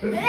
Yeah.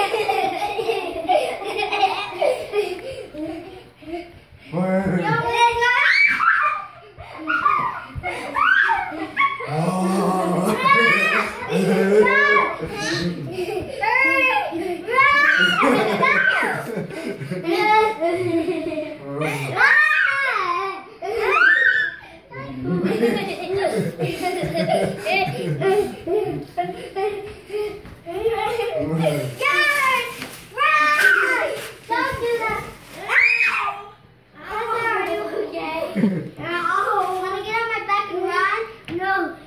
Oh, get on my back and run? No.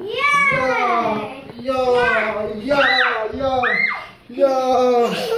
Yeah! Ja, ja, ja, ja.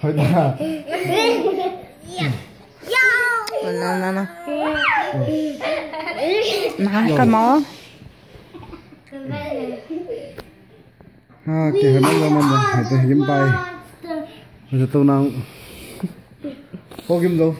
hồi ta. Nè nè nè nè cái mó. À kì hồi nãy lên mình rồi hồi ta dám bay. Rồi tao nào. Ô kim đâu?